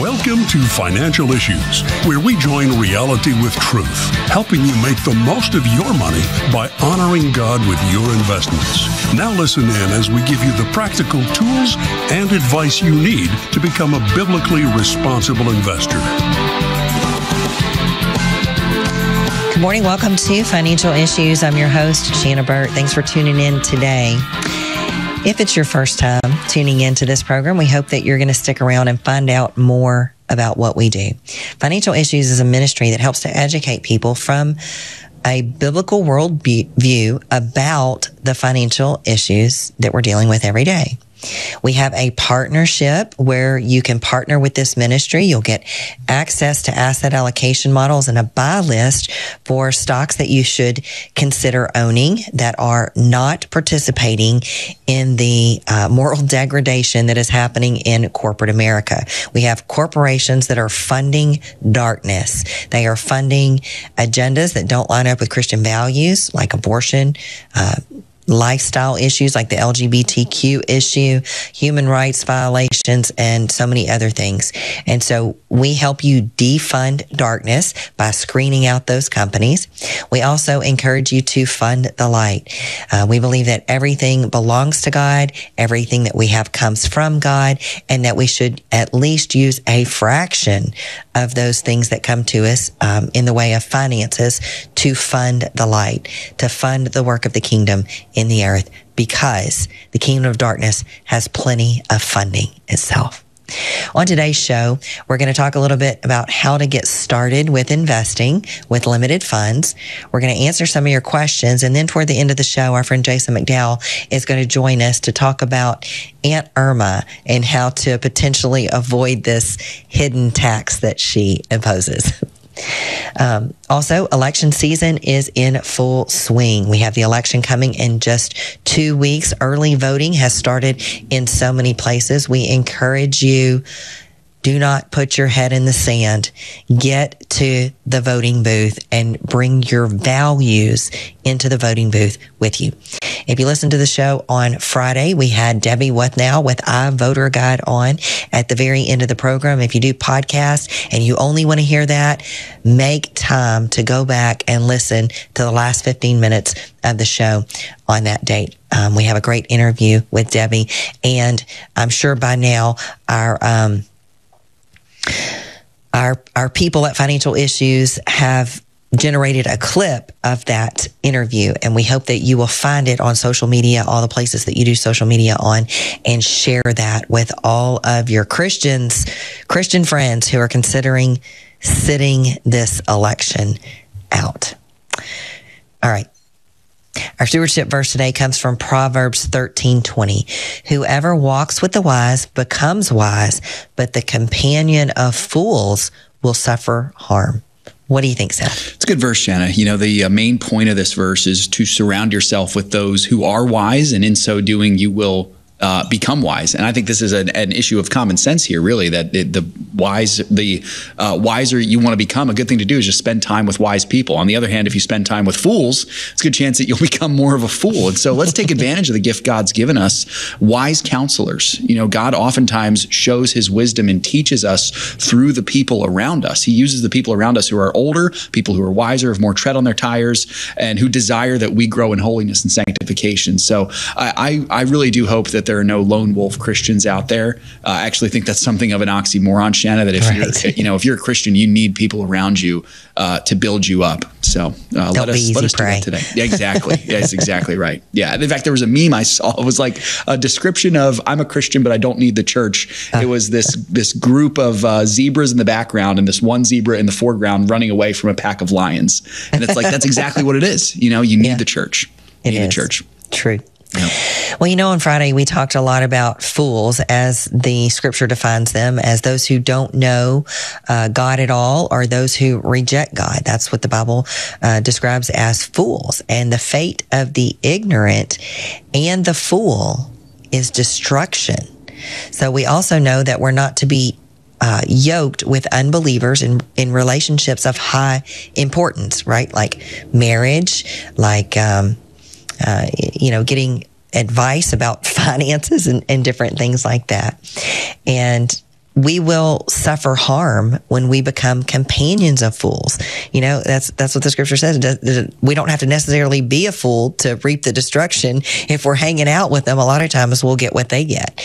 Welcome to Financial Issues, where we join reality with truth, helping you make the most of your money by honoring God with your investments. Now, listen in as we give you the practical tools and advice you need to become a biblically responsible investor. Good morning. Welcome to Financial Issues. I'm your host, Shana Burt. Thanks for tuning in today. If it's your first time tuning into this program, we hope that you're going to stick around and find out more about what we do. Financial Issues is a ministry that helps to educate people from a biblical world view about the financial issues that we're dealing with every day. We have a partnership where you can partner with this ministry. You'll get access to asset allocation models and a buy list for stocks that you should consider owning that are not participating in the uh, moral degradation that is happening in corporate America. We have corporations that are funding darkness. They are funding agendas that don't line up with Christian values like abortion, uh, lifestyle issues like the LGBTQ issue, human rights violations, and so many other things. And so we help you defund darkness by screening out those companies. We also encourage you to fund the light. Uh, we believe that everything belongs to God, everything that we have comes from God, and that we should at least use a fraction of those things that come to us um, in the way of finances to fund the light, to fund the work of the kingdom in the earth because the kingdom of darkness has plenty of funding itself. On today's show, we're going to talk a little bit about how to get started with investing with limited funds. We're going to answer some of your questions. And then toward the end of the show, our friend Jason MacDowell is going to join us to talk about Aunt Irma and how to potentially avoid this hidden tax that she imposes. Um, also, election season is in full swing. We have the election coming in just two weeks. Early voting has started in so many places. We encourage you do not put your head in the sand. Get to the voting booth and bring your values into the voting booth with you. If you listen to the show on Friday, we had Debbie Wuthnow with iVoter Guide on at the very end of the program. If you do podcast and you only want to hear that, make time to go back and listen to the last 15 minutes of the show on that date. Um, we have a great interview with Debbie, and I'm sure by now our um, our our people at Financial Issues have generated a clip of that interview and we hope that you will find it on social media all the places that you do social media on and share that with all of your Christians Christian friends who are considering sitting this election out. All right our stewardship verse today comes from Proverbs 13:20. Whoever walks with the wise becomes wise, but the companion of fools will suffer harm. What do you think, Seth? It's a good verse, Shana. You know, the uh, main point of this verse is to surround yourself with those who are wise, and in so doing, you will uh, become wise. And I think this is an, an, issue of common sense here, really, that the, wise, the uh, wiser you want to become, a good thing to do is just spend time with wise people. On the other hand, if you spend time with fools, it's a good chance that you'll become more of a fool. And so let's take advantage of the gift God's given us. Wise counselors. You know, God oftentimes shows his wisdom and teaches us through the people around us. He uses the people around us who are older, people who are wiser, have more tread on their tires, and who desire that we grow in holiness and sanctification. So I, I, I really do hope that there are no lone wolf Christians out there. Uh, I actually think that's something of an oxymoron, Shana. That if right. you're, you know, if you're a Christian, you need people around you uh, to build you up. So uh, let us let us pray. do that today. Yeah, exactly. that's exactly right. Yeah. In fact, there was a meme I saw. It was like a description of I'm a Christian, but I don't need the church. Uh. It was this this group of uh, zebras in the background and this one zebra in the foreground running away from a pack of lions. And it's like that's exactly what it is. You know, you need yeah. the church. You it need is. the church. True. Well, you know, on Friday, we talked a lot about fools as the scripture defines them as those who don't know uh, God at all or those who reject God. That's what the Bible uh, describes as fools. And the fate of the ignorant and the fool is destruction. So we also know that we're not to be uh, yoked with unbelievers in, in relationships of high importance, right? Like marriage, like, um, uh, you know, getting advice about finances and, and different things like that. And we will suffer harm when we become companions of fools. You know, that's that's what the scripture says. We don't have to necessarily be a fool to reap the destruction. If we're hanging out with them, a lot of times we'll get what they get.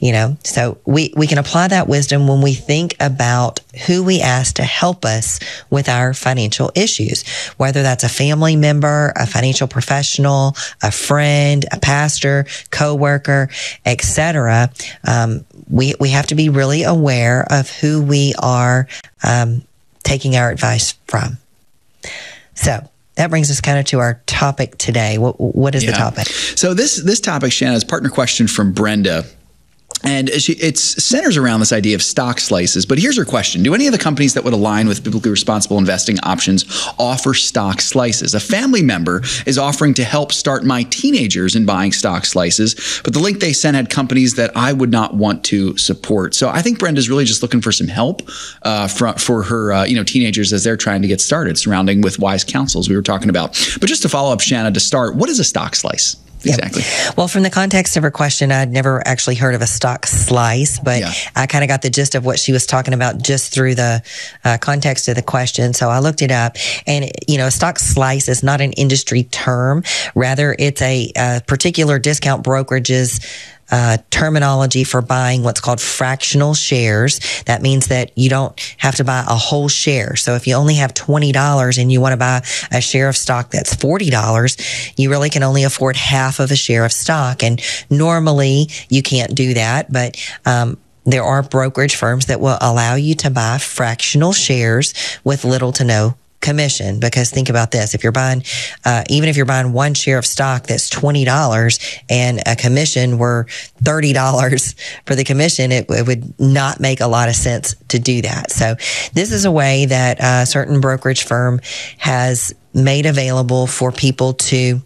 You know, so we we can apply that wisdom when we think about who we ask to help us with our financial issues, whether that's a family member, a financial professional, a friend, a pastor, coworker, etc. Um, we we have to be really aware of who we are um, taking our advice from. So that brings us kind of to our topic today. What what is yeah. the topic? So this this topic, Shana, is partner question from Brenda and it centers around this idea of stock slices. But here's her question Do any of the companies that would align with biblically responsible investing options offer stock slices? A family member is offering to help start my teenagers in buying stock slices, but the link they sent had companies that I would not want to support. So I think Brenda's really just looking for some help uh, for, for her uh, you know, teenagers as they're trying to get started, surrounding with wise counsels we were talking about. But just to follow up, Shana, to start, what is a stock slice? Exactly. Yep. Well, from the context of her question, I'd never actually heard of a stock slice, but yeah. I kind of got the gist of what she was talking about just through the uh, context of the question. So I looked it up, and you know, a stock slice is not an industry term; rather, it's a, a particular discount brokerage's uh, terminology for buying what's called fractional shares. That means that you don't have to buy a whole share. So if you only have $20 and you want to buy a share of stock that's $40, you really can only afford half of a share of stock. And normally you can't do that, but, um, there are brokerage firms that will allow you to buy fractional shares with little to no commission. Because think about this. If you're buying uh, even if you're buying one share of stock that's $20 and a commission were $30 for the commission it, it, would not make a lot of sense to do that. So this is a way that a certain brokerage firm has made available for people to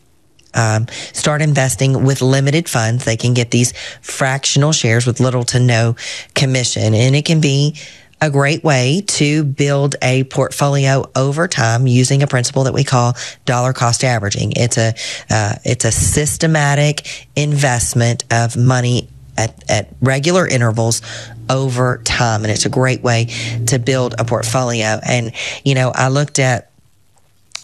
um, start investing with limited funds. They can get these fractional shares with little to no commission, and it can be a great way to build a portfolio over time using a principle that we call dollar cost averaging. It's a uh, it's a systematic investment of money at, at regular intervals over time, and it's a great way to build a portfolio. And you know, I looked at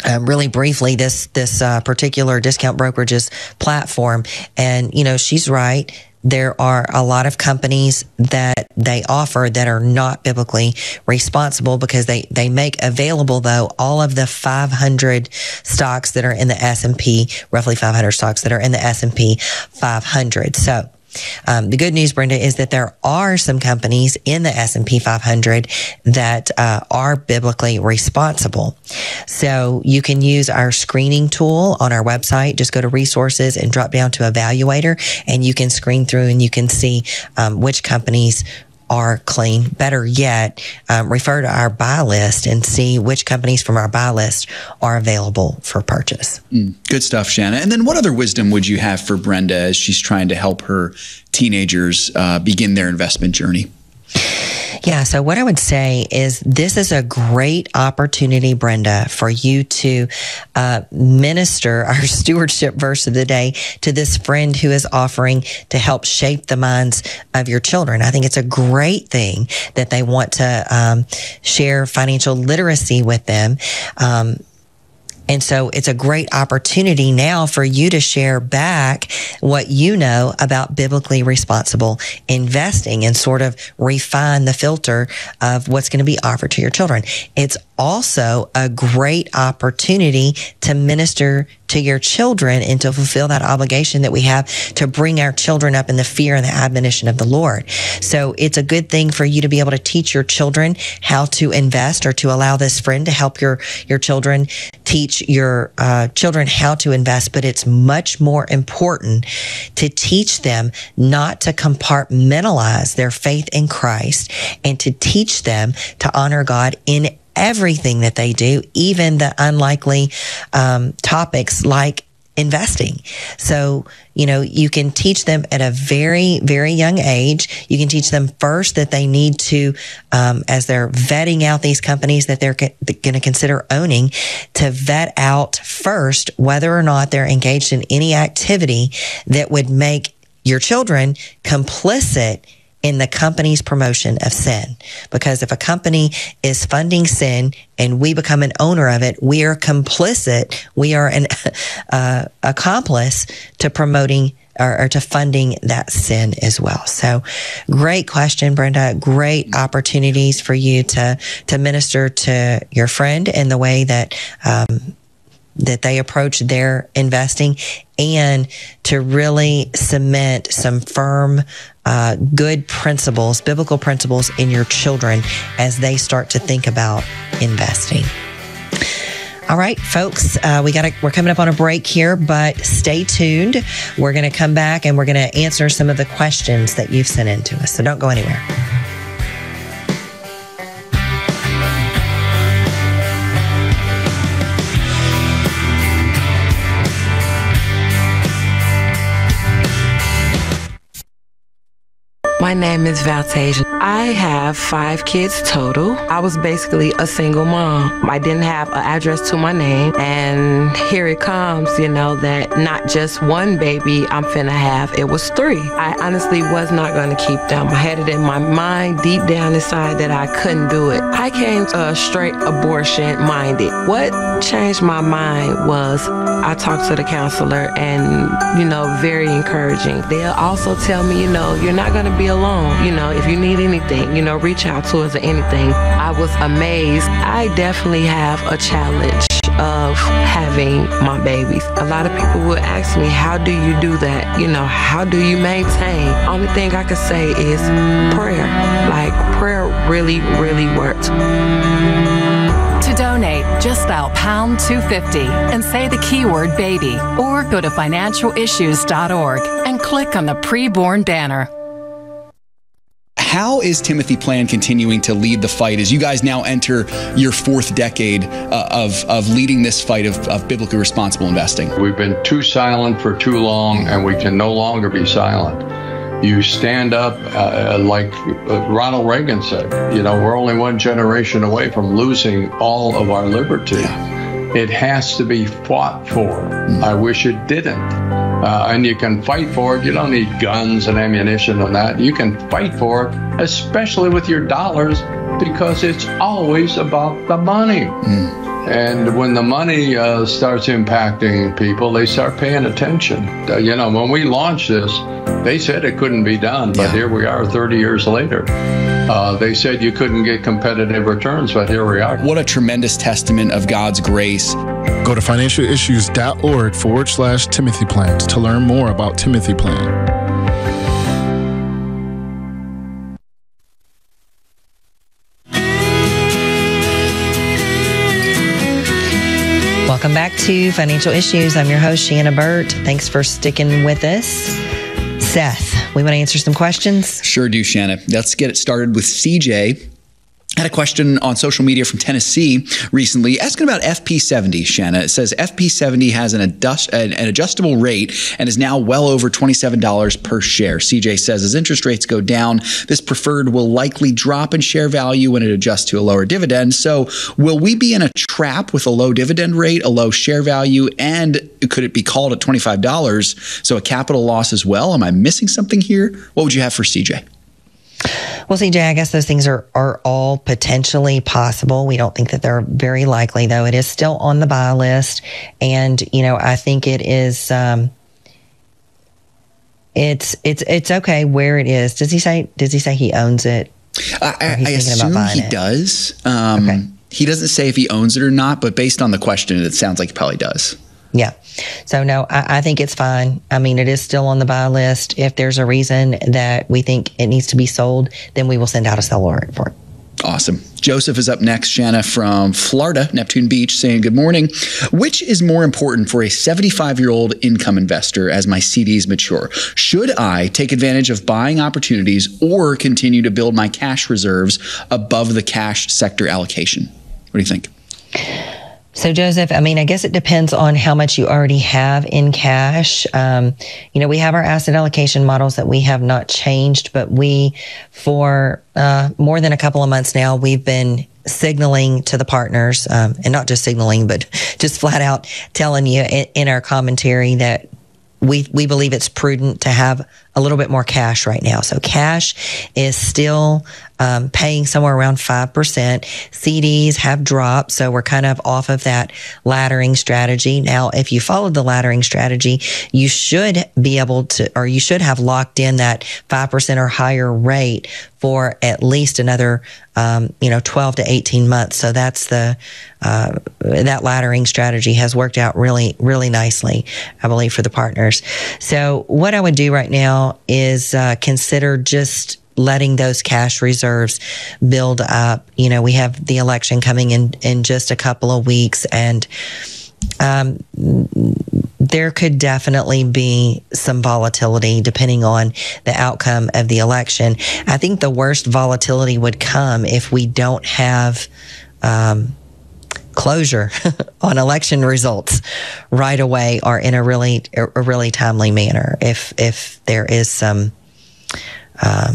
um, really briefly this this uh, particular discount brokerage's platform, and you know she's right there are a lot of companies that they offer that are not biblically responsible because they, they make available though all of the 500 stocks that are in the S&P, roughly 500 stocks that are in the S&P 500. So um, the good news, Brenda, is that there are some companies in the S&P 500 that uh, are biblically responsible. So you can use our screening tool on our website. Just go to resources and drop down to evaluator, and you can screen through and you can see um, which companies are clean. Better yet, um, refer to our buy list and see which companies from our buy list are available for purchase. Mm, good stuff, Shana. And then what other wisdom would you have for Brenda as she's trying to help her teenagers uh, begin their investment journey? Yeah. So what I would say is this is a great opportunity, Brenda, for you to uh, minister our stewardship verse of the day to this friend who is offering to help shape the minds of your children. I think it's a great thing that they want to um, share financial literacy with them. Um, and so it's a great opportunity now for you to share back what you know about biblically responsible investing and sort of refine the filter of what's going to be offered to your children. It's also a great opportunity to minister to your children and to fulfill that obligation that we have to bring our children up in the fear and the admonition of the Lord. So it's a good thing for you to be able to teach your children how to invest or to allow this friend to help your, your children teach your uh, children how to invest. But it's much more important to teach them not to compartmentalize their faith in Christ and to teach them to honor God in everything that they do, even the unlikely um, topics like investing. So, you know, you can teach them at a very, very young age. You can teach them first that they need to, um, as they're vetting out these companies that they're going to consider owning, to vet out first whether or not they're engaged in any activity that would make your children complicit in the company's promotion of sin. Because if a company is funding sin and we become an owner of it, we are complicit. We are an uh, accomplice to promoting or, or, to funding that sin as well. So great question, Brenda. Great opportunities for you to, to minister to your friend in the way that, um, that they approach their investing and to really cement some firm, uh, good principles, biblical principles in your children as they start to think about investing. All right, folks, uh, we got we're coming up on a break here, but stay tuned. We're going to come back and we're going to answer some of the questions that you've sent in to us. So don't go anywhere. My name is Valtasia. I have five kids total. I was basically a single mom. I didn't have an address to my name. And here it comes, you know, that not just one baby I'm finna have, it was three. I honestly was not gonna keep them. I had it in my mind deep down inside that I couldn't do it. I came straight abortion minded. What changed my mind was I talked to the counselor and, you know, very encouraging. They'll also tell me, you know, you're not gonna be alone. You know, if you need anything, you know, reach out to us or anything. I was amazed. I definitely have a challenge of having my babies. A lot of people will ask me, how do you do that? You know, how do you maintain? Only thing I can say is prayer. Like prayer really, really worked. To donate, just dial pound 250 and say the keyword baby or go to financialissues.org and click on the preborn banner how is Timothy Plan continuing to lead the fight as you guys now enter your fourth decade uh, of, of leading this fight of, of biblically responsible investing? We've been too silent for too long, and we can no longer be silent. You stand up, uh, like Ronald Reagan said, you know, we're only one generation away from losing all of our liberty. Yeah. It has to be fought for. Mm. I wish it didn't uh, and you can fight for it. You don't need guns and ammunition and that. You can fight for it, especially with your dollars, because it's always about the money. Mm. And when the money uh, starts impacting people, they start paying attention. Uh, you know, when we launched this, they said it couldn't be done, but yeah. here we are 30 years later. Uh, they said you couldn't get competitive returns, but here we are. What a tremendous testament of God's grace. Go to financialissues.org forward slash Timothy plans to learn more about Timothy Plan. To Financial Issues. I'm your host, Shana Burt. Thanks for sticking with us. Seth, we want to answer some questions? Sure do, Shana. Let's get it started with CJ had a question on social media from Tennessee recently asking about FP70, Shana. It says FP70 has an, adjust, an, adjustable rate and is now well over $27 per share. CJ says as interest rates go down, this preferred will likely drop in share value when it adjusts to a lower dividend. So, will we be in a trap with a low dividend rate, a low share value, and could it be called at $25? So, a capital loss as well? Am I missing something here? What would you have for CJ? Well, CJ, I guess those things are, are all potentially possible. We don't think that they're very likely, though. It is still on the buy list. And, you know, I think it is, um, it's, it's, it's okay where it is. Does he say, does he say he owns it? I, I assume he it? does. Um, okay. He doesn't say if he owns it or not, but based on the question, it sounds like he probably does. Yeah. So, no, I, I, think it's fine. I mean, it is still on the buy list. If there's a reason that we think it needs to be sold, then we will send out a sell alert for it. Awesome. Joseph is up next, Shana from Florida, Neptune Beach, saying, Good morning. Which is more important for a 75 year old income investor as my CDs mature? Should I take advantage of buying opportunities or continue to build my cash reserves above the cash sector allocation? What do you think? So, Joseph, I mean, I guess it depends on how much you already have in cash. Um, you know, we have our asset allocation models that we have not changed, but we, for uh, more than a couple of months now, we've been signaling to the partners, um, and not just signaling, but just flat out telling you in, in our commentary that we we believe it's prudent to have a little bit more cash right now. So cash is still um, paying somewhere around 5%. CDs have dropped. So we're kind of off of that laddering strategy. Now, if you followed the laddering strategy, you should be able to, or you should have locked in that 5% or higher rate for at least another, um, you know, 12 to 18 months. So that's the, uh, that laddering strategy has worked out really, really nicely, I believe, for the partners. So what I would do right now is uh, consider just letting those cash reserves build up. You know, we have the election coming in in just a couple of weeks, and um, there could definitely be some volatility depending on the outcome of the election. I think the worst volatility would come if we don't have. Um, closure on election results right away or in a really a really timely manner if if there is some um,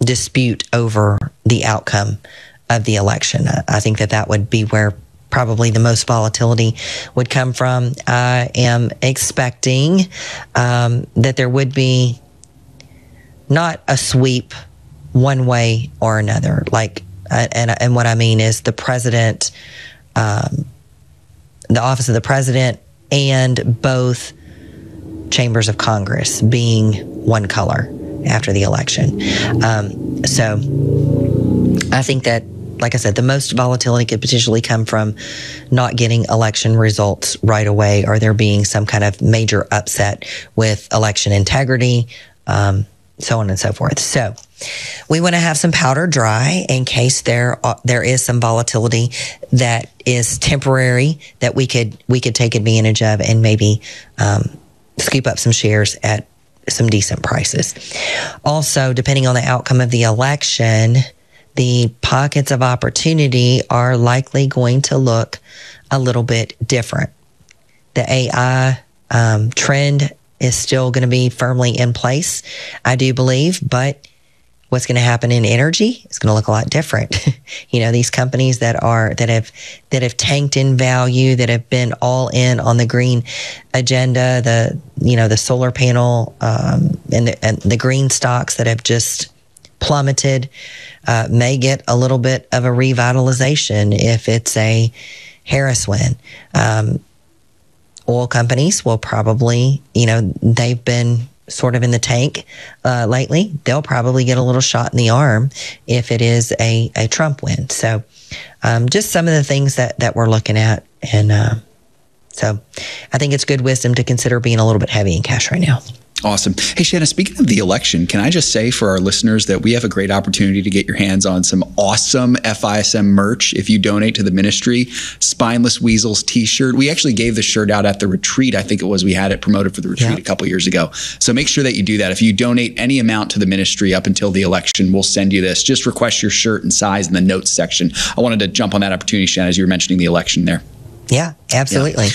dispute over the outcome of the election. I think that that would be where probably the most volatility would come from. I am expecting um, that there would be not a sweep one way or another. Like, uh, and and what I mean is the president, um, the office of the president, and both chambers of Congress being one color after the election. Um, so I think that, like I said, the most volatility could potentially come from not getting election results right away or there being some kind of major upset with election integrity, um, so on and so forth. So, we want to have some powder dry in case there there is some volatility that is temporary that we could we could take advantage of and maybe um, scoop up some shares at some decent prices. Also, depending on the outcome of the election, the pockets of opportunity are likely going to look a little bit different. The AI um, trend is still going to be firmly in place, I do believe, but what's going to happen in energy is going to look a lot different. you know, these companies that are that have that have tanked in value, that have been all in on the green agenda, the you know the solar panel um, and, the, and the green stocks that have just plummeted uh, may get a little bit of a revitalization if it's a Harris win. Um, oil companies will probably, you know, they've been sort of in the tank uh, lately, they'll probably get a little shot in the arm if it is a, a Trump win. So, um, just some of the things that, that we're looking at. And uh, so I think it's good wisdom to consider being a little bit heavy in cash right now. Awesome. Hey, Shana, speaking of the election, can I just say for our listeners that we have a great opportunity to get your hands on some awesome FISM merch if you donate to the ministry. Spineless Weasels t shirt. We actually gave the shirt out at the retreat. I think it was we had it promoted for the retreat a couple years ago. So make sure that you do that. If you donate any amount to the ministry up until the election, we'll send you this. Just request your shirt and size in the notes section. I wanted to jump on that opportunity, Shana, as you were mentioning the election there. Yeah, absolutely. Yeah.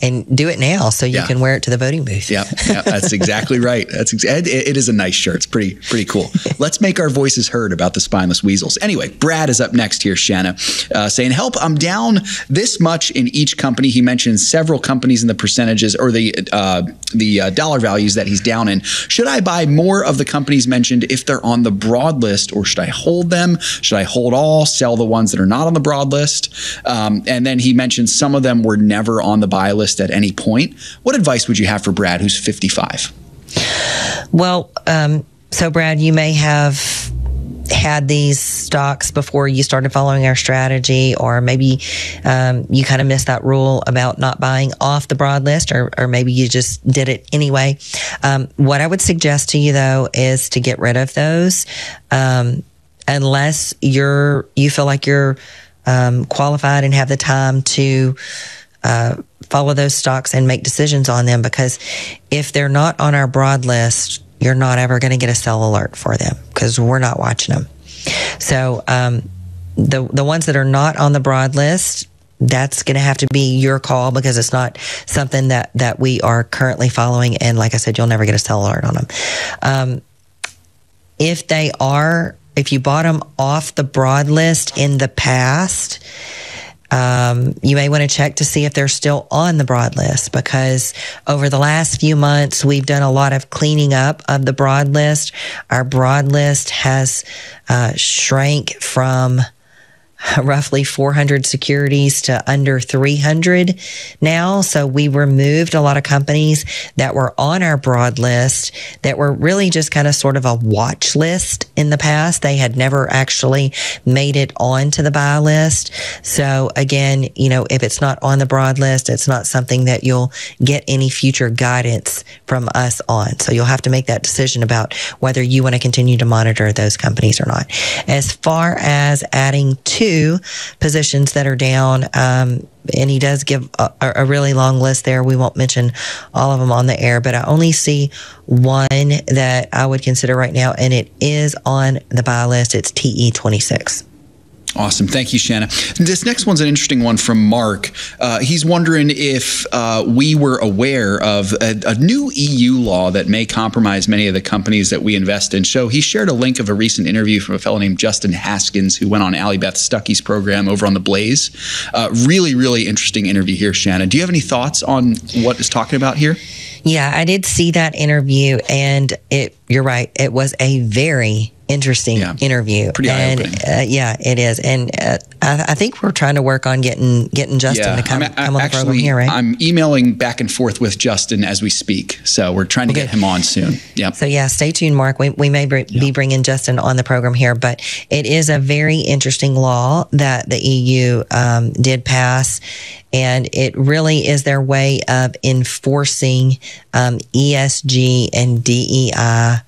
And do it now so you yeah. can wear it to the voting booth. yeah, yeah that's exactly right. That's ex- it, it is a nice shirt. It's pretty pretty cool. Let's make our voices heard about the spineless weasels. Anyway, Brad is up next here, Shana, uh, saying, "Help! I'm down this much in each company." He mentioned several companies in the percentages or the uh, the uh, dollar values that he's down in. Should I buy more of the companies mentioned if they're on the broad list, or should I hold them? Should I hold all, sell the ones that are not on the broad list? Um, and then he mentioned some of them were never on the buy list at any point. What advice would you have for Brad, who's 55? Well, um, so Brad, you may have had these stocks before you started following our strategy, or maybe um, you kind of missed that rule about not buying off the broad list, or, or maybe you just did it anyway. Um, what I would suggest to you though is to get rid of those, um, unless you're you feel like you're um, qualified and have the time to uh, follow those stocks and make decisions on them because if they're not on our broad list, you're not ever going to get a sell alert for them because we're not watching them. So um, the the ones that are not on the broad list, that's going to have to be your call because it's not something that that we are currently following. And like I said, you'll never get a sell alert on them. Um, if they are, if you bought them off the broad list in the past um, you may want to check to see if they're still on the broad list because over the last few months, we've done a lot of cleaning up of the broad list. Our broad list has uh, shrank from roughly 400 securities to under 300 now. So we removed a lot of companies that were on our broad list that were really just kind of sort of a watch list in the past. They had never actually made it onto the buy list. So again, you know, if it's not on the broad list, it's not something that you'll get any future guidance from us on. So you'll have to make that decision about whether you want to continue to monitor those companies or not. As far as adding to positions that are down. Um, and he does give a, a, really long list there. We won't mention all of them on the air, but I only see one that I would consider right now, and it is on the buy list. It's TE26. Awesome. Thank you, Shana. This next one's an interesting one from Mark. Uh, he's wondering if uh, we were aware of a, a, new EU law that may compromise many of the companies that we invest in. So he shared a link of a recent interview from a fellow named Justin Haskins, who went on Allie Beth Stuckey's program over on The Blaze. Uh, really, really interesting interview here, Shana. Do you have any thoughts on what is talking about here? Yeah, I did see that interview, and it. You're right. It was a very interesting yeah. interview. Pretty and uh, yeah, it is. And uh, I, I, think we're trying to work on getting getting Justin yeah. to come, I'm, come on actually, the program here, right? I'm emailing back and forth with Justin as we speak, so we're trying to okay. get him on soon. Yeah. So yeah, stay tuned, Mark. We we may br- yeah. be bringing Justin on the program here, but it is a very interesting law that the EU um, did pass. And it really is their way of enforcing um, ESG and DEI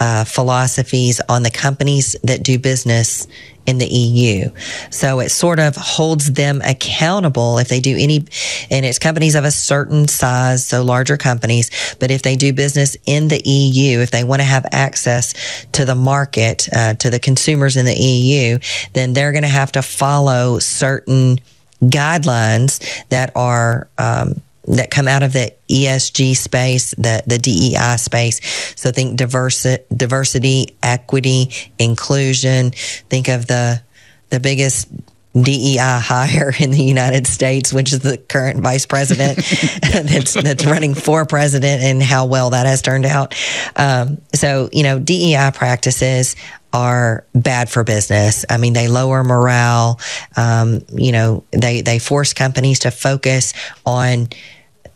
uh, philosophies on the companies that do business in the EU. So it sort of holds them accountable if they do any, and it's companies of a certain size, so larger companies. But if they do business in the EU, if they want to have access to the market, uh, to the consumers in the EU, then they're going to have to follow certain guidelines that are um, that come out of the ESG space, the, the DEI space. So think diversity, diversity, equity, inclusion. Think of the, the biggest DEI hire in the United States, which is the current vice president that's, that's running for president and how well that has turned out. Um, so, you know, DEI practices are bad for business. I mean, they lower morale. Um, you know, they, they force companies to focus on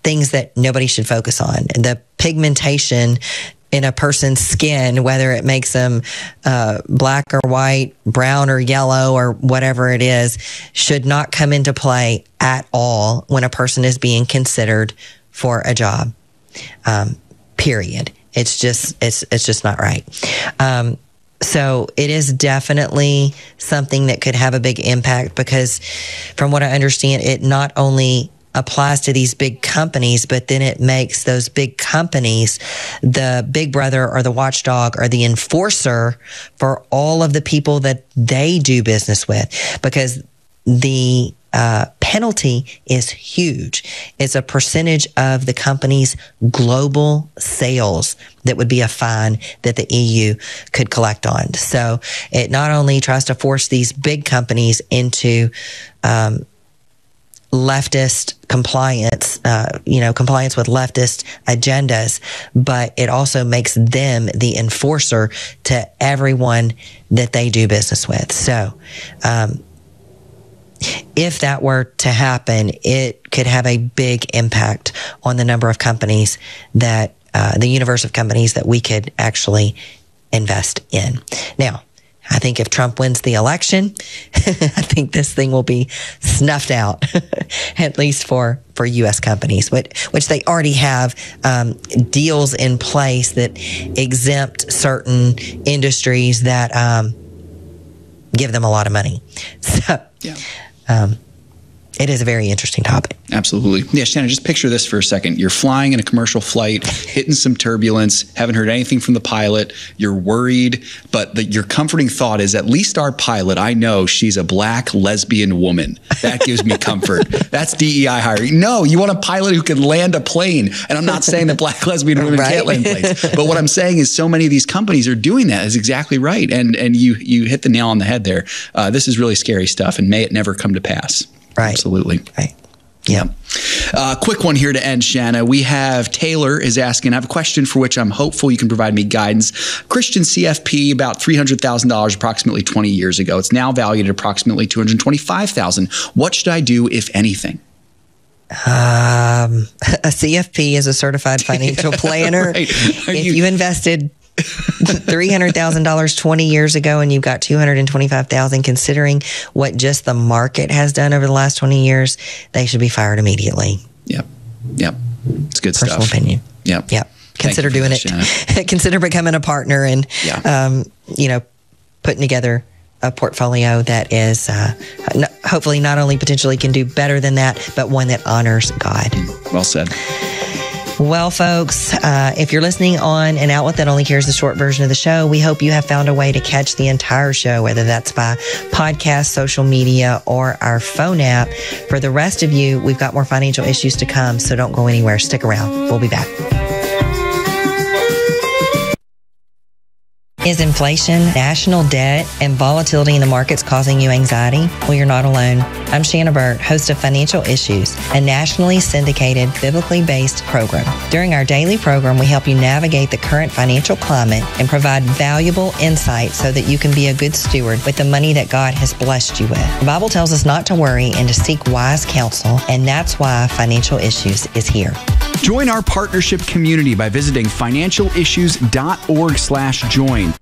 things that nobody should focus on. The pigmentation in a person's skin, whether it makes them uh, black or white, brown or yellow, or whatever it is, should not come into play at all when a person is being considered for a job. Um, period. It's just it's it's just not right. Um, so it is definitely something that could have a big impact because, from what I understand, it not only applies to these big companies, but then it makes those big companies the big brother or the watchdog or the enforcer for all of the people that they do business with because the uh, penalty is huge. It's a percentage of the company's global sales that would be a fine that the EU could collect on. So it not only tries to force these big companies into um, leftist compliance, uh, you know, compliance with leftist agendas, but it also makes them the enforcer to everyone that they do business with. So, um, if that were to happen, it could have a big impact on the number of companies that uh, the universe of companies that we could actually invest in. Now, I think if Trump wins the election, I think this thing will be snuffed out, at least for, for U.S. companies, which, which they already have um, deals in place that exempt certain industries that um, give them a lot of money. So, yeah. Um, it is a very interesting topic. Absolutely. Yeah, Shannon, just picture this for a second. You're flying in a commercial flight, hitting some turbulence, haven't heard anything from the pilot. You're worried, but the, your comforting thought is at least our pilot, I know she's a black lesbian woman. That gives me comfort. That's DEI hiring. No, you want a pilot who can land a plane. And I'm not saying that black lesbian women right? can't land planes. But what I'm saying is so many of these companies are doing that is exactly right. And, and you, you hit the nail on the head there. Uh, this is really scary stuff, and may it never come to pass. Right. Absolutely. Right. Yeah. Uh, quick one here to end, Shana. We have Taylor is asking. I have a question for which I'm hopeful you can provide me guidance. Christian CFP about three hundred thousand dollars, approximately 20 years ago. It's now valued at approximately two hundred twenty-five thousand. What should I do, if anything? Um, a CFP is a certified financial planner. right. If you- you invested three hundred thousand dollars twenty years ago and you've got two hundred and twenty-five thousand, considering what just the market has done over the last twenty years, they should be fired immediately. Yep. Yep. It's good Personal stuff. opinion. Yep. Yep. Consider doing that, it. Consider becoming a partner and, Yeah. um, you know, putting together a portfolio that is uh, n- hopefully not only potentially can do better than that, but one that honors God. Well said. Well, folks, uh, if you're listening on an outlet that only carries the short version of the show, we hope you have found a way to catch the entire show, whether that's by podcast, social media, or our phone app. For the rest of you, we've got more financial issues to come, so don't go anywhere. Stick around. We'll be back. Is inflation, national debt, and volatility in the markets causing you anxiety? Well, you're not alone. I'm Shana Burt, host of Financial Issues, a nationally syndicated, biblically based program. During our daily program, we help you navigate the current financial climate and provide valuable insight so that you can be a good steward with the money that God has blessed you with. The Bible tells us not to worry and to seek wise counsel, and that's why Financial Issues is here. Join our partnership community by visiting financialissues.org slash join.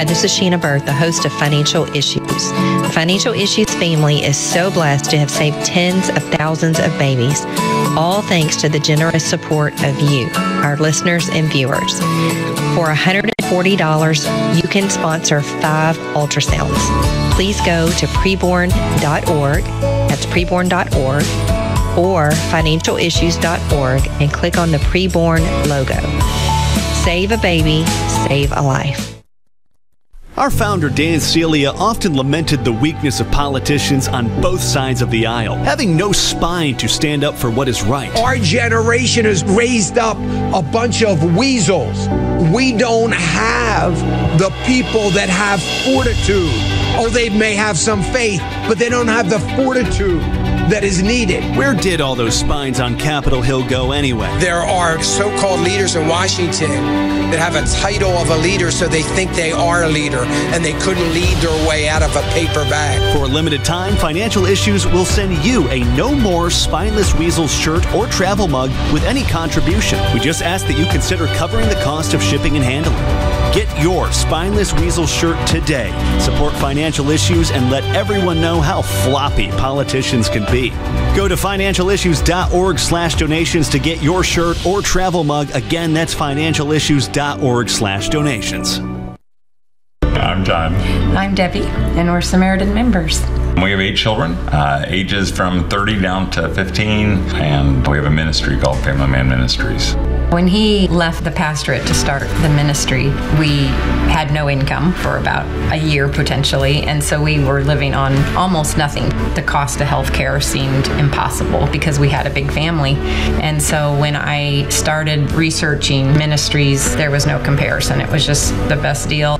Hi, this is Sheena Burt, the host of Financial Issues. Financial Issues family is so blessed to have saved tens of thousands of babies, all thanks to the generous support of you, our listeners and viewers. For $140, you can sponsor five ultrasounds. Please go to preborn.org, that's preborn.org, or financialissues.org and click on the preborn logo. Save a baby, save a life. Our founder, Dan Celia, often lamented the weakness of politicians on both sides of the aisle, having no spine to stand up for what is right. Our generation has raised up a bunch of weasels. We don't have the people that have fortitude. Oh, they may have some faith, but they don't have the fortitude that is needed. Where did all those spines on Capitol Hill go anyway? There are so called leaders in Washington that have a title of a leader, so they think they are a leader and they couldn't lead their way out of a paper bag. For a limited time, Financial Issues will send you a No More Spineless Weasels shirt or travel mug with any contribution. We just ask that you consider covering the cost of shipping and handling. Get your Spineless Weasel shirt today. Support financial issues and let everyone know how floppy politicians can be. Go to financialissues.org slash donations to get your shirt or travel mug. Again, that's financialissues.org slash donations. I'm John. I'm Debbie, and we're Samaritan members. We have eight children, uh, ages from 30 down to 15, and we have a ministry called Family Man Ministries. When he left the pastorate to start the ministry, we had no income for about a year potentially, and so we were living on almost nothing. The cost of healthcare seemed impossible because we had a big family. And so when I started researching ministries, there was no comparison. It was just the best deal.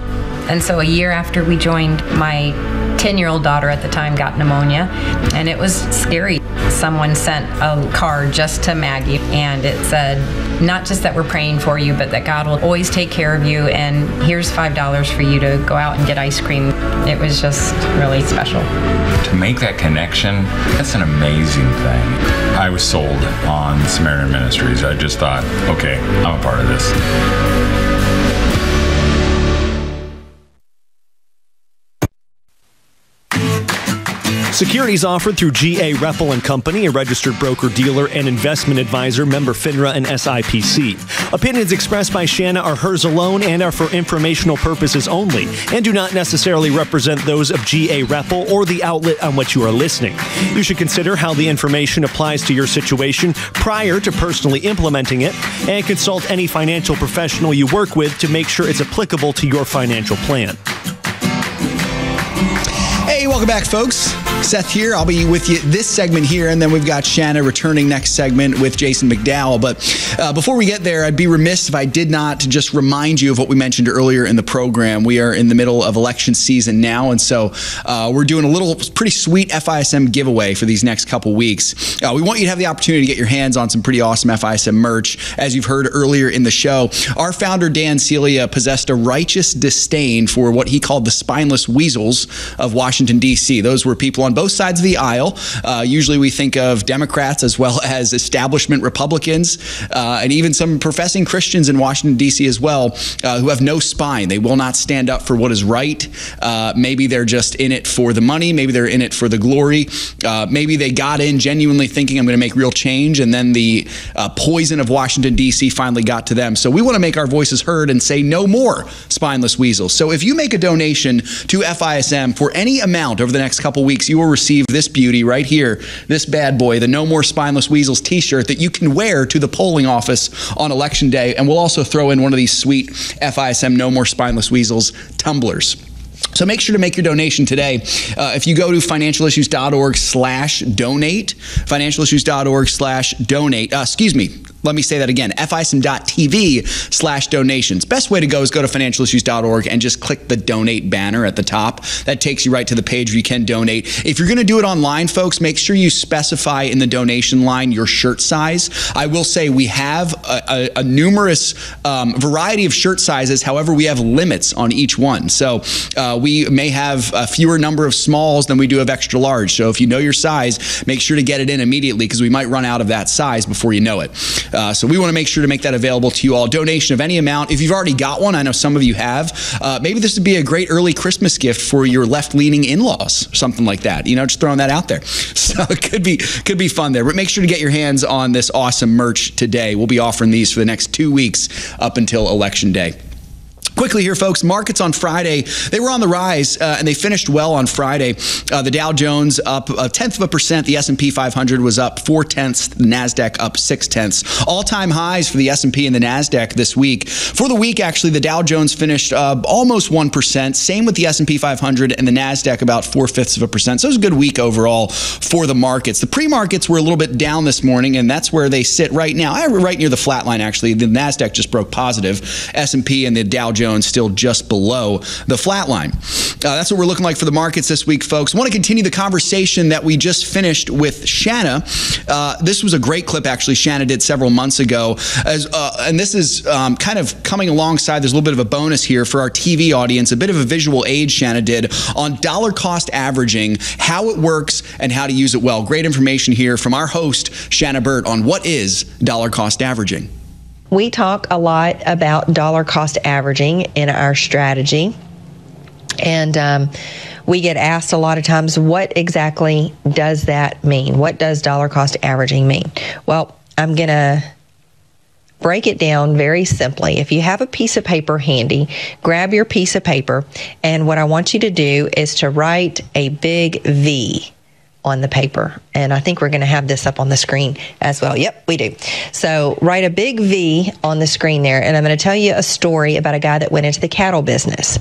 And so a year after we joined, my 10 year old daughter at the time got pneumonia, and it was scary. Someone sent a card just to Maggie, and it said, not just that we're praying for you, but that God will always take care of you, and here's $5 for you to go out and get ice cream. It was just really special. To make that connection, that's an amazing thing. I was sold on Samaritan Ministries. I just thought, okay, I'm a part of this. Securities offered through GA Repple and Company, a registered broker dealer and investment advisor, member FINRA and SIPC. Opinions expressed by Shana are hers alone and are for informational purposes only, and do not necessarily represent those of GA Repple or the outlet on which you are listening. You should consider how the information applies to your situation prior to personally implementing it, and consult any financial professional you work with to make sure it's applicable to your financial plan. Hey, welcome back, folks. Seth here. I'll be with you this segment here, and then we've got Shana returning next segment with Jason MacDowell. But uh, before we get there, I'd be remiss if I did not just remind you of what we mentioned earlier in the program. We are in the middle of election season now, and so uh, we're doing a little pretty sweet FISM giveaway for these next couple weeks. Uh, we want you to have the opportunity to get your hands on some pretty awesome FISM merch. As you've heard earlier in the show, our founder, Dan Celia, possessed a righteous disdain for what he called the spineless weasels of Washington, D.C. Those were people on both sides of the aisle. Uh, usually we think of Democrats as well as establishment Republicans uh, and even some professing Christians in Washington, D.C. as well, uh, who have no spine. They will not stand up for what is right. Uh, maybe they're just in it for the money. Maybe they're in it for the glory. Uh, maybe they got in genuinely thinking I'm going to make real change, and then the poison of Washington, D.C. finally got to them. So we want to make our voices heard and say no more spineless weasels. So if you make a donation to FISM for any amount over the next couple weeks, you will receive this beauty right here, this bad boy, the No More Spineless Weasels t shirt that you can wear to the polling office on election day. And we'll also throw in one of these sweet FISM No More Spineless Weasels tumblers. So make sure to make your donation today. Uh, if you go to financialissues.org slash donate, financialissues.org slash donate, uh, excuse me, let me say that again, fism.tv slash donations. Best way to go is go to financialissues.org and just click the donate banner at the top. That takes you right to the page where you can donate. If you're going to do it online, folks, make sure you specify in the donation line your shirt size. I will say we have a, a, a numerous um, variety of shirt sizes. However, we have limits on each one. So uh, we may have a fewer number of smalls than we do of extra large. So if you know your size, make sure to get it in immediately because we might run out of that size before you know it. Uh, so we want to make sure to make that available to you all. Donation of any amount. If you've already got one, I know some of you have. Uh, maybe this would be a great early Christmas gift for your left-leaning in-laws, something like that. You know, just throwing that out there. So it could be could be fun there. But make sure to get your hands on this awesome merch today. We'll be offering these for the next two weeks up until election day. Quickly here, folks. Markets on Friday they were on the rise uh, and they finished well on Friday. Uh, the Dow Jones up a tenth of a percent. The S and P 500 was up four tenths. The Nasdaq up six tenths. All time highs for the S and P and the Nasdaq this week. For the week, actually, the Dow Jones finished uh, almost one percent. Same with the S and P 500 and the Nasdaq about four fifths of a percent. So it was a good week overall for the markets. The pre markets were a little bit down this morning, and that's where they sit right now. Right near the flat line, actually. The Nasdaq just broke positive. S and P and the Dow Jones Jones still just below the flat line. Uh, that's what we're looking like for the markets this week, folks. I want to continue the conversation that we just finished with Shana. Uh, this was a great clip, actually, Shana did several months ago. As, uh, and this is um, kind of coming alongside, there's a little bit of a bonus here for our TV audience, a bit of a visual aid Shana did on dollar cost averaging, how it works, and how to use it well. Great information here from our host, Shana Burt, on what is dollar cost averaging. We talk a lot about dollar cost averaging in our strategy. And um, we get asked a lot of times, what exactly does that mean? What does dollar cost averaging mean? Well, I'm going to break it down very simply. If you have a piece of paper handy, grab your piece of paper, and what I want you to do is to write a big V on the paper. And I think we're going to have this up on the screen as well. Yep, we do. So write a big V on the screen there. And I'm going to tell you a story about a guy that went into the cattle business.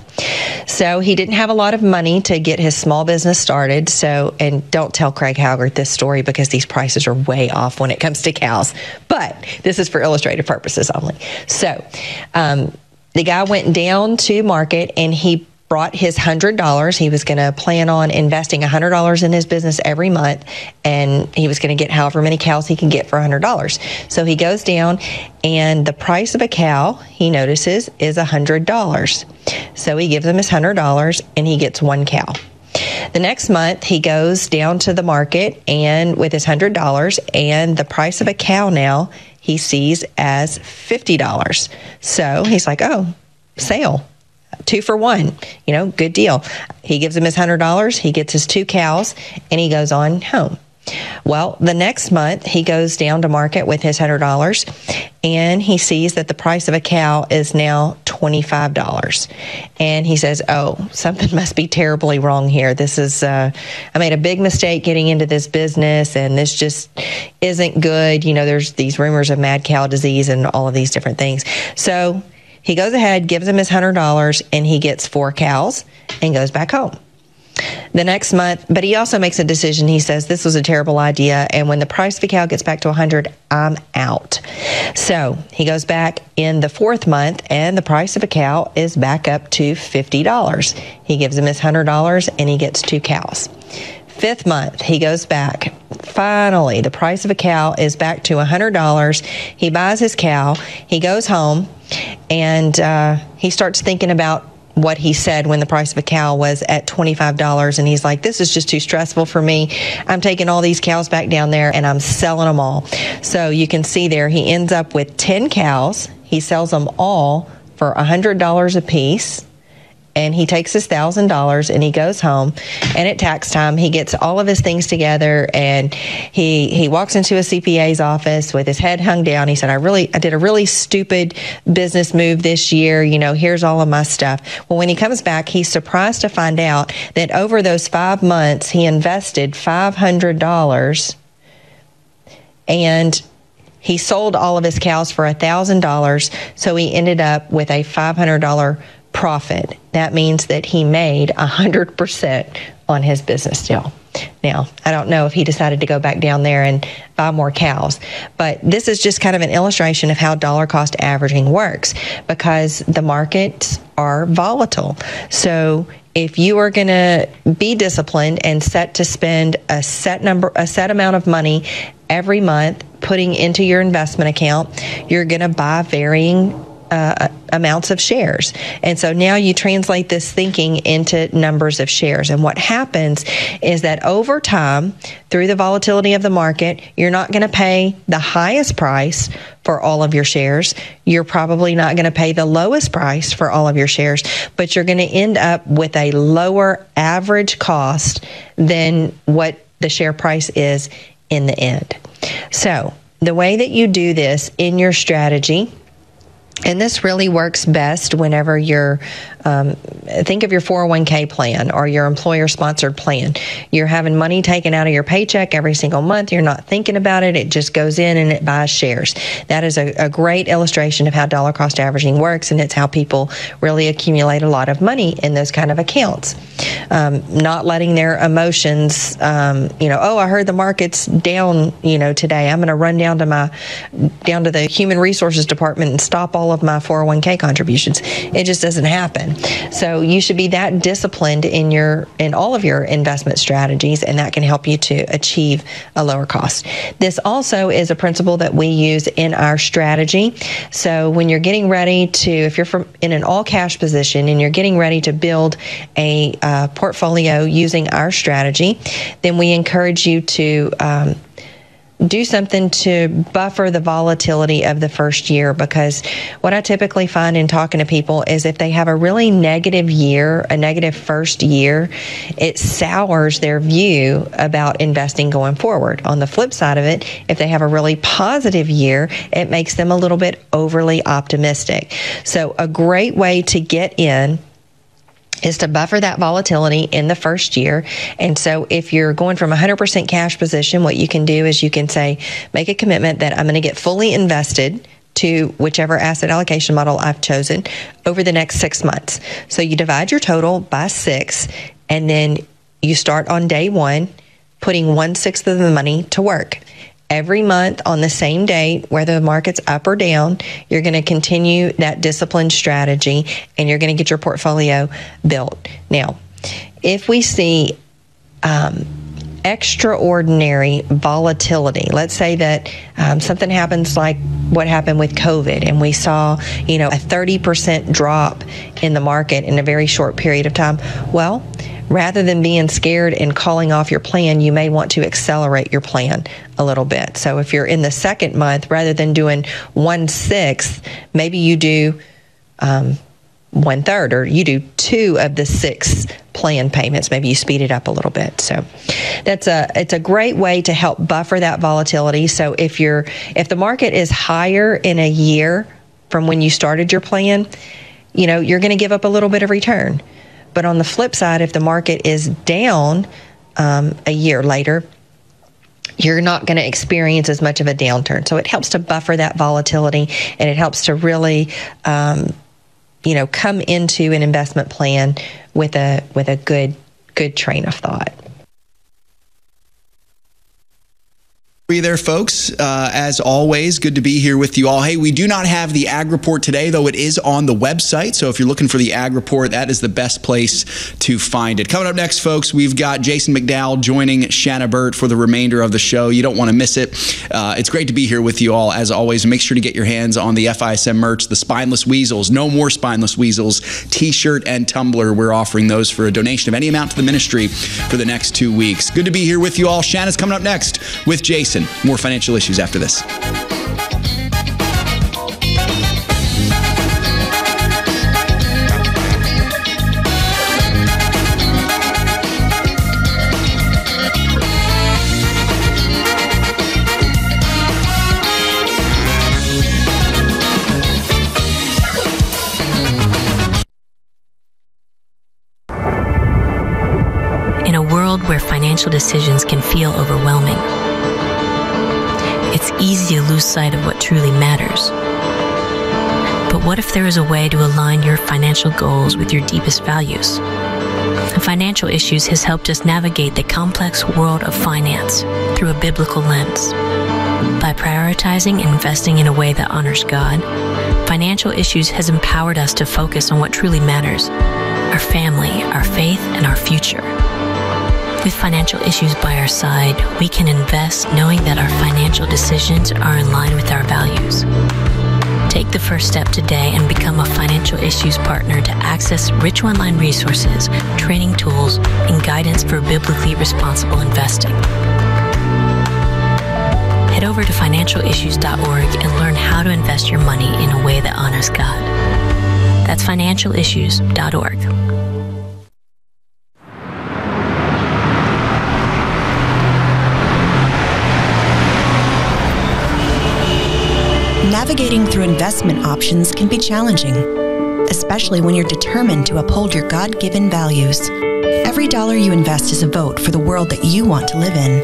So he didn't have a lot of money to get his small business started. So, and don't tell Craig Haugaard this story because these prices are way off when it comes to cows. But this is for illustrative purposes only. So, um, the guy went down to market and he brought his $100. He was going to plan on investing $100 in his business every month, and he was going to get however many cows he can get for $100. So he goes down, and the price of a cow, he notices, is $100. So he gives him his $100, and he gets one cow. The next month, he goes down to the market and with his $100, and the price of a cow now he sees as $50. So he's like, oh, sale two for one. You know, good deal. He gives him his $100, he gets his two cows, and he goes on home. Well, the next month he goes down to market with his $100 and he sees that the price of a cow is now $25. And he says, Oh, something must be terribly wrong here. This is, uh, I made a big mistake getting into this business and this just isn't good. You know, there's these rumors of mad cow disease and all of these different things. So, he goes ahead, gives him his $100, and he gets four cows and goes back home. The next month, but he also makes a decision. He says, This was a terrible idea. And when the price of a cow gets back to 100, I'm out. So he goes back in the fourth month, and the price of a cow is back up to $50. He gives him his $100 and he gets two cows. Fifth month, he goes back. Finally, the price of a cow is back to $100. He buys his cow, he goes home, and uh, he starts thinking about what he said when the price of a cow was at $25 and he's like this is just too stressful for me i'm taking all these cows back down there and i'm selling them all so you can see there he ends up with 10 cows he sells them all for $100 a piece and he takes his thousand dollars and he goes home. And at tax time he gets all of his things together and he he walks into a CPA's office with his head hung down. He said I really I did a really stupid business move this year. You know here's all of my stuff. Well when he comes back he's surprised to find out that over those 5 months he invested $500 and he sold all of his cows for $1,000, so he ended up with a $500 profit. That means that he made 100% on his business deal. Now, I don't know if he decided to go back down there and buy more cows, but this is just kind of an illustration of how dollar cost averaging works because the markets are volatile. So, if you are going to be disciplined and set to spend a set number a set amount of money every month putting into your investment account, you're going to buy varying uh, amounts of shares. And so now you translate this thinking into numbers of shares. And what happens is that over time, through the volatility of the market, you're not going to pay the highest price for all of your shares. You're probably not going to pay the lowest price for all of your shares, but you're going to end up with a lower average cost than what the share price is in the end. So, the way that you do this in your strategy and this really works best whenever you're, um, think of your 401k plan or your employer sponsored plan. You're having money taken out of your paycheck every single month. You're not thinking about it. It just goes in and it buys shares. That is a, a great illustration of how dollar cost averaging works. And it's how people really accumulate a lot of money in those kind of accounts. Um, not letting their emotions, um, you know, oh, I heard the market's down, you know, today. I'm going to run down to my, down to the human resources department and stop all of my 401k contributions. It just doesn't happen. So you should be that disciplined in your in all of your investment strategies, and that can help you to achieve a lower cost. This also is a principle that we use in our strategy. So when you're getting ready to, if you're from in an all cash position and you're getting ready to build a uh, portfolio using our strategy, then we encourage you to um, do something to buffer the volatility of the first year because what I typically find in talking to people is if they have a really negative year, a negative first year, it sours their view about investing going forward. On the flip side of it, if they have a really positive year, it makes them a little bit overly optimistic. So, a great way to get in is to buffer that volatility in the first year. And so if you're going from 100% cash position, what you can do is you can say, make a commitment that I'm going to get fully invested to whichever asset allocation model I've chosen over the next six months. So you divide your total by six, and then you start on day one putting one sixth of the money to work every month on the same date, whether the market's up or down. You're going to continue that disciplined strategy and you're going to get your portfolio built. Now, if we see um, extraordinary volatility. Let's say that um, something happens like what happened with COVID, and we saw, you know, a 30% drop in the market in a very short period of time. Well, rather than being scared and calling off your plan, you may want to accelerate your plan a little bit. So if you're in the second month, rather than doing one sixth, maybe you do um, one third, or you do two of the six plan payments. Maybe you speed it up a little bit. So that's a it's a great way to help buffer that volatility. So if you're if the market is higher in a year from when you started your plan, you know you're going to give up a little bit of return. But on the flip side, if the market is down um, a year later, you're not going to experience as much of a downturn. So it helps to buffer that volatility and it helps to really, um, you know, come into an investment plan with a with a good good train of thought. You there, folks? Uh, as always, good to be here with you all. Hey, we do not have the ag report today, though it is on the website. So if you're looking for the ag report, that is the best place to find it. Coming up next, folks, we've got Jason MacDowell joining Shana Burt for the remainder of the show. You don't want to miss it. Uh, it's great to be here with you all, as always. Make sure to get your hands on the FISM merch, the Spineless Weasels, No More Spineless Weasels t shirt and tumbler. We're offering those for a donation of any amount to the ministry for the next two weeks. Good to be here with you all. Shana's coming up next with Jason. More financial issues after this. In a world where financial decisions can feel overwhelming, easy to lose sight of what truly matters. But what if there is a way to align your financial goals with your deepest values? Financial Issues has helped us navigate the complex world of finance through a biblical lens. By prioritizing and investing in a way that honors God, Financial Issues has empowered us to focus on what truly matters our family, our faith, and our future. With financial issues by our side, we can invest knowing that our financial decisions are in line with our values. Take the first step today and become a financial issues partner to access rich online resources, training tools, and guidance for biblically responsible investing. Head over to financialissues.org and learn how to invest your money in a way that honors God. That's financialissues.org. Navigating through investment options can be challenging, especially when you're determined to uphold your God given values. Every dollar you invest is a vote for the world that you want to live in.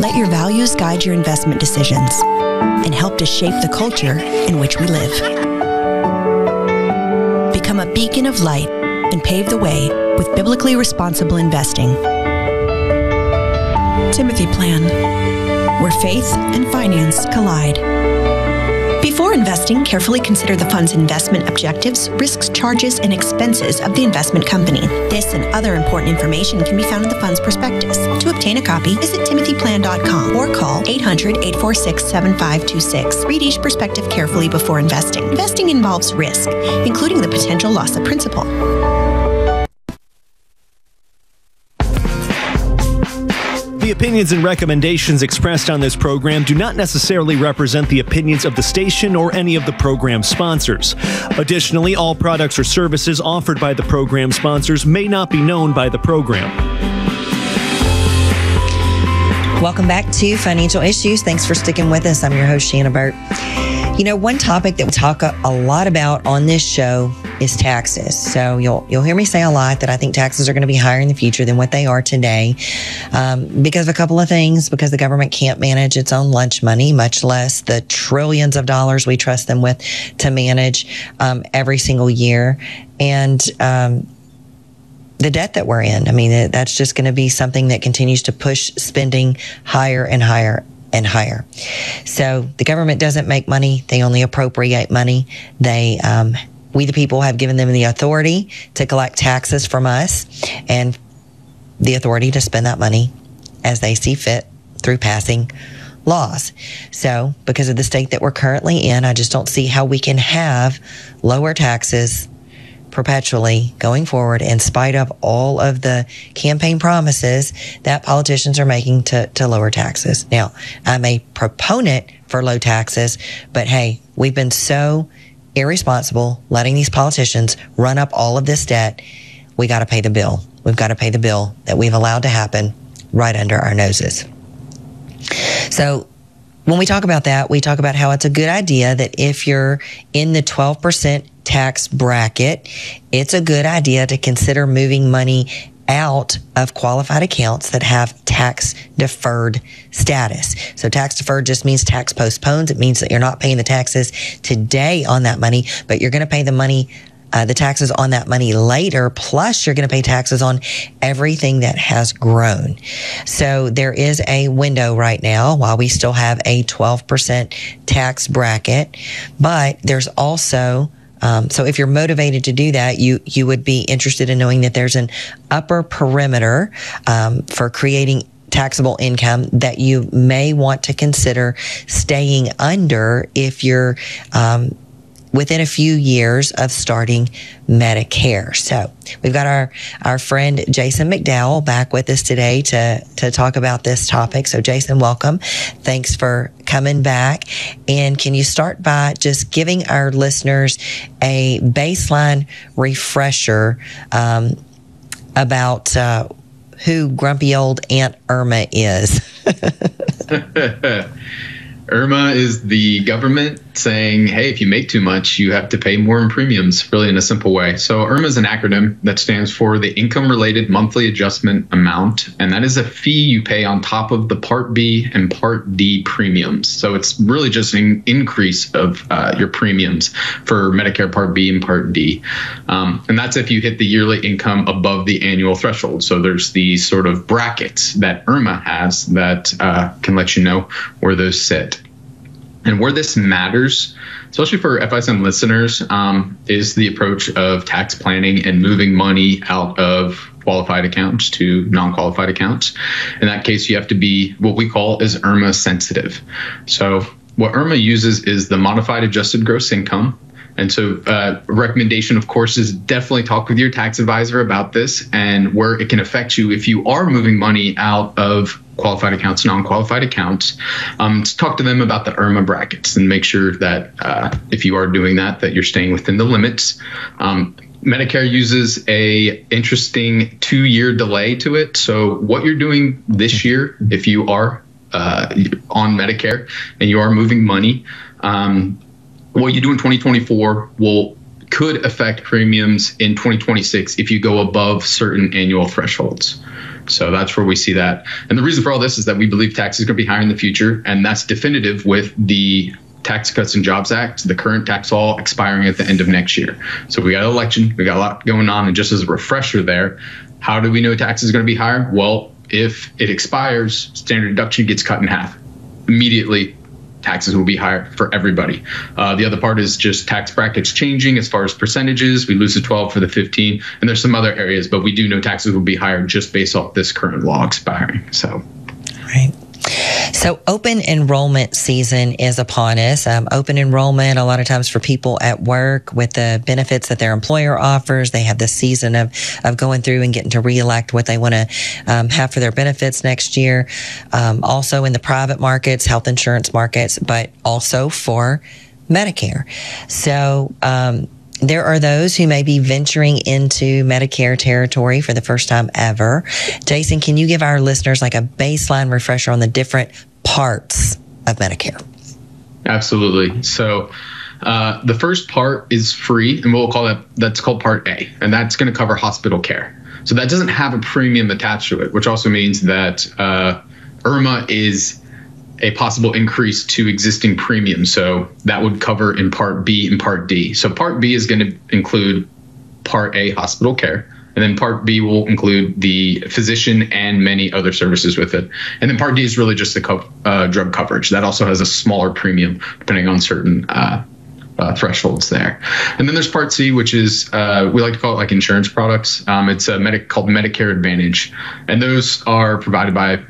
Let your values guide your investment decisions and help to shape the culture in which we live. Become a beacon of light and pave the way with biblically responsible investing. Timothy Plan, where faith and finance collide. Investing, carefully consider the fund's investment objectives, risks, charges, and expenses of the investment company. This and other important information can be found in the fund's prospectus. To obtain a copy, visit timothyplan.com or call 800 846 7526. Read each perspective carefully before investing. Investing involves risk, including the potential loss of principal. Opinions and recommendations expressed on this program do not necessarily represent the opinions of the station or any of the program sponsors. Additionally, all products or services offered by the program sponsors may not be known by the program. Welcome back to Financial Issues. Thanks for sticking with us. I'm your host, Shana Burt. You know, one topic that we talk a, a lot about on this show is taxes. So you'll you'll hear me say a lot that I think taxes are going to be higher in the future than what they are today, um, because of a couple of things. Because the government can't manage its own lunch money, much less the trillions of dollars we trust them with to manage um, every single year, and um, the debt that we're in. I mean, that's just going to be something that continues to push spending higher and higher and higher. So the government doesn't make money; they only appropriate money. They um, we, the people, have given them the authority to collect taxes from us and the authority to spend that money as they see fit through passing laws. So, because of the state that we're currently in, I just don't see how we can have lower taxes perpetually going forward in spite of all of the campaign promises that politicians are making to, to lower taxes. Now, I'm a proponent for low taxes, but hey, we've been so irresponsible letting these politicians run up all of this debt. We got to pay the bill. We've got to pay the bill that we've allowed to happen right under our noses. So, when we talk about that, we talk about how it's a good idea that if you're in the 12% tax bracket, it's a good idea to consider moving money out of qualified accounts that have tax deferred status. So tax deferred just means tax postpones. It means that you're not paying the taxes today on that money, but you're going to pay the money uh, the taxes on that money later. Plus, you're going to pay taxes on everything that has grown. So there is a window right now while we still have a 12% tax bracket, but there's also um, so if you're motivated to do that, you you would be interested in knowing that there's an upper perimeter um, for creating taxable income that you may want to consider staying under if you're um, within a few years of starting Medicare. So we've got our, our friend Jason MacDowell back with us today to, to talk about this topic. So Jason, welcome. Thanks for coming back. And can you start by just giving our listeners a baseline refresher um, about uh, who grumpy old Aunt Irma is? IRMAA is the government saying, hey, if you make too much, you have to pay more in premiums, really in a simple way. So IRMAA is an acronym that stands for the Income Related Monthly Adjustment Amount, and that is a fee you pay on top of the Part B and Part D premiums. So it's really just an increase of uh, your premiums for Medicare Part B and Part D. Um, and that's if you hit the yearly income above the annual threshold. So there's these sort of brackets that IRMAA has that uh, can let you know where those sit. And where this matters, especially for FSM listeners, um, is the approach of tax planning and moving money out of qualified accounts to non-qualified accounts. In that case, you have to be what we call is IRMAA sensitive. So what IRMAA uses is the modified adjusted gross income. And so, uh, recommendation, of course, is definitely talk with your tax advisor about this and where it can affect you if you are moving money out of qualified accounts, non-qualified accounts. Um, talk to them about the IRMAA brackets and make sure that uh, if you are doing that, that you're staying within the limits. Um, Medicare uses a interesting two-year delay to it. So what you're doing this year, if you are uh, on Medicare and you are moving money, um, what you do in 2024 will could affect premiums in 2026 if you go above certain annual thresholds. So that's where we see that. And the reason for all this is that we believe tax is going to be higher in the future, and that's definitive with the Tax Cuts and Jobs Act, the current tax law expiring at the end of next year. So we got an election, we got a lot going on, and just as a refresher there, how do we know tax is going to be higher? Well, if it expires, standard deduction gets cut in half immediately taxes will be higher for everybody. Uh, the other part is just tax brackets changing as far as percentages. We lose the 12 for the 15, and there's some other areas, but we do know taxes will be higher just based off this current law expiring. So, right. So, open enrollment season is upon us. Um, open enrollment, a lot of times for people at work with the benefits that their employer offers, they have this season of, of going through and getting to reelect what they want to um, have for their benefits next year. Um, also in the private markets, health insurance markets, but also for Medicare. So, um, there are those who may be venturing into Medicare territory for the first time ever. Jason, can you give our listeners like a baseline refresher on the different parts of Medicare? Absolutely. So, uh, the first part is free, and we'll call that that's called Part A, and that's going to cover hospital care. So that doesn't have a premium attached to it, which also means that uh, IRMAA is a possible increase to existing premiums. So that would cover in Part B and Part D. So Part B is going to include Part A hospital care. And then Part B will include the physician and many other services with it. And then Part D is really just the co- uh, drug coverage. That also has a smaller premium depending on certain uh, uh, thresholds there. And then there's Part C, which is uh, we like to call it like insurance products. Um, it's a medic called Medicare Advantage, and those are provided by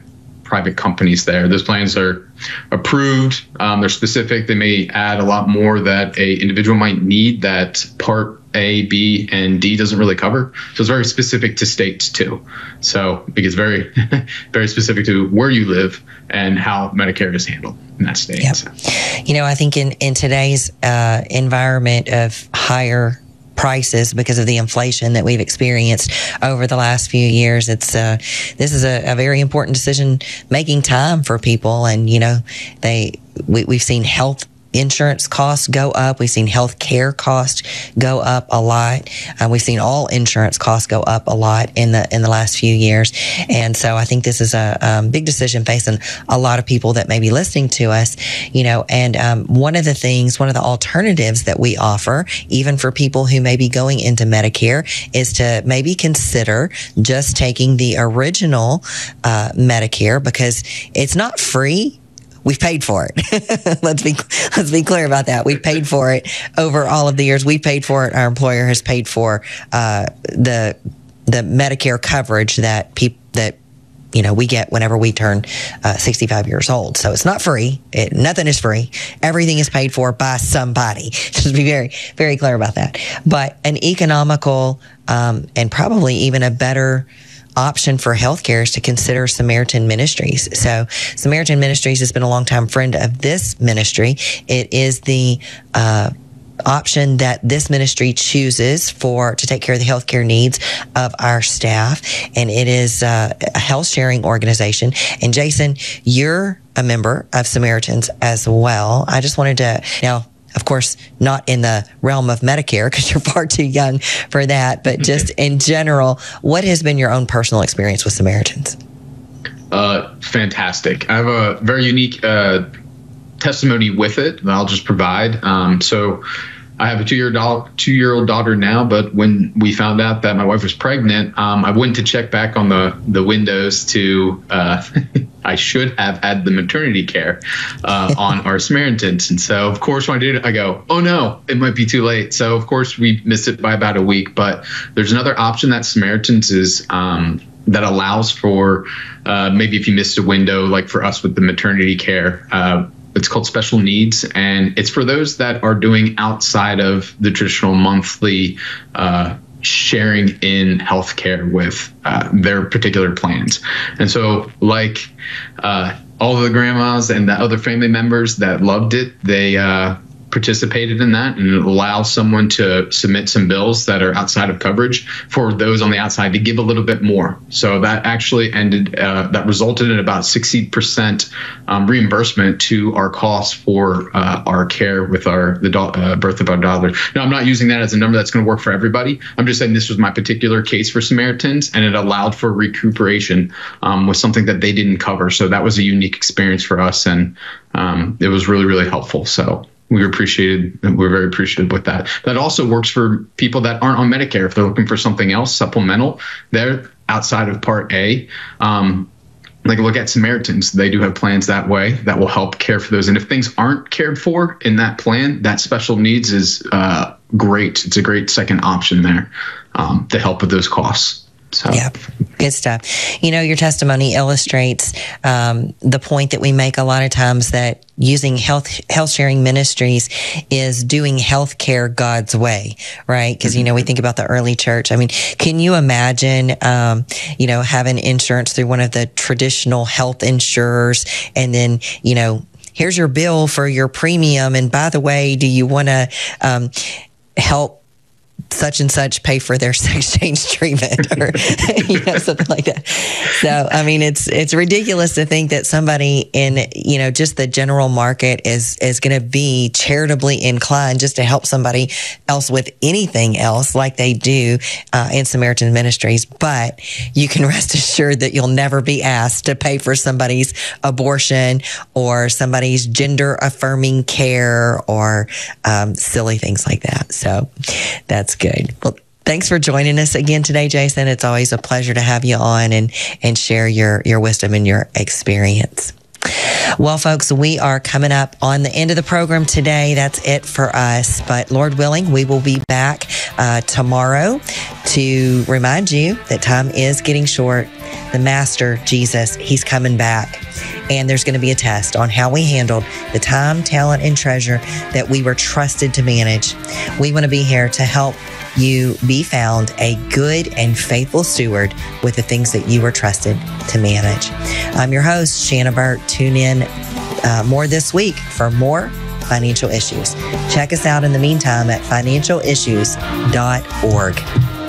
private companies there. Those plans are approved. Um, they're specific. They may add a lot more that a individual might need that Part A, B, and D doesn't really cover. So it's very specific to states too. So it gets very, very specific to where you live and how Medicare is handled in that state. Yep. You know, I think in in today's uh, environment of higher prices because of the inflation that we've experienced over the last few years. It's uh, this is a, a very important decision making time for people, and you know they we, we've seen health insurance costs go up. We've seen health care costs go up a lot. Uh, we've seen all insurance costs go up a lot in the in the last few years, and so I think this is a um, big decision facing a lot of people that may be listening to us. You know, and um, one of the things, one of the alternatives that we offer, even for people who may be going into Medicare, is to maybe consider just taking the original uh, Medicare because it's not free we've paid for it. let's be let's be clear about that. We've paid for it over all of the years. We've paid for it. Our employer has paid for uh, the the Medicare coverage that people that you know we get whenever we turn uh, 65 years old. So it's not free. It, nothing is free. Everything is paid for by somebody. Just be very very clear about that. But an economical um, and probably even a better option for healthcare is to consider Samaritan Ministries. So, Samaritan Ministries has been a longtime friend of this ministry. It is the uh, option that this ministry chooses for to take care of the healthcare needs of our staff, and it is uh, a health sharing organization. And Jason, you're a member of Samaritans as well. I just wanted to now of course, not in the realm of Medicare because you're far too young for that, but just in general, what has been your own personal experience with Samaritans? Uh, fantastic. I have a very unique uh, testimony with it that I'll just provide. Um, so, I have a two year do- two year old daughter now, but when we found out that my wife was pregnant, um, I went to check back on the the windows to. Uh, I should have had the maternity care uh, on our Samaritans, and so of course when I did, it, I go, oh no, it might be too late. So of course we missed it by about a week. But there's another option that Samaritans is. Um, that allows for uh, maybe if you missed a window, like for us with the maternity care, uh, it's called special needs and it's for those that are doing outside of the traditional monthly uh, sharing in healthcare with uh, their particular plans. And so like uh, all the grandmas and the other family members that loved it they uh, participated in that and allow someone to submit some bills that are outside of coverage for those on the outside to give a little bit more. So that actually ended, uh, that resulted in about 60% um, reimbursement to our costs for uh, our care with our the do- uh, birth of our daughter. Now, I'm not using that as a number that's going to work for everybody. I'm just saying this was my particular case for Samaritans and it allowed for recuperation um, with something that they didn't cover. So that was a unique experience for us and um, it was really, really helpful. So we appreciated we're very appreciative with that. That also works for people that aren't on medicare. If they're looking for something else supplemental they're outside of part a. Um, like look at samaritans. They do have plans that way that will help care for those. And if things aren't cared for in that plan that special needs is uh, great. It's a great second option there um, to help with those costs so. Yeah, good stuff. You know, your testimony illustrates um, the point that we make a lot of times that using health health sharing ministries is doing healthcare God's way, right? Because you know we think about the early church. I mean, can you imagine, um, you know, having insurance through one of the traditional health insurers, and then you know, here's your bill for your premium, and by the way, do you want to um, help? Such and such pay for their sex change treatment or you know something like that. So i mean it's it's ridiculous to think that somebody in you know just the general market is is going to be charitably inclined just to help somebody else with anything else like they do uh, in samaritan ministries. But you can rest assured that you'll never be asked to pay for somebody's abortion or somebody's gender affirming care or um, silly things like that. So that's good. Well, thanks for joining us again today, Jason. It's always a pleasure to have you on and and share your your wisdom and your experience. Well, folks, we are coming up on the end of the program today. That's it for us. But Lord willing, we will be back uh, tomorrow to remind you that time is getting short. The Master, Jesus, He's coming back. And there's going to be a test on how we handled the time, talent, and treasure that we were trusted to manage. We want to be here to help you be found a good and faithful steward with the things that you were trusted to manage. I'm your host, Shana Burt. Tune in uh, more this week for more financial issues. Check us out in the meantime at financialissues.org.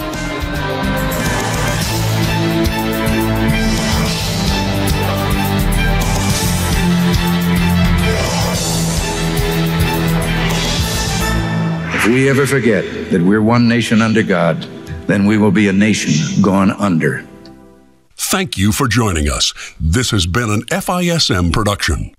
If we ever forget that we're one nation under God, then we will be a nation gone under. Thank you for joining us. This has been an FISM production.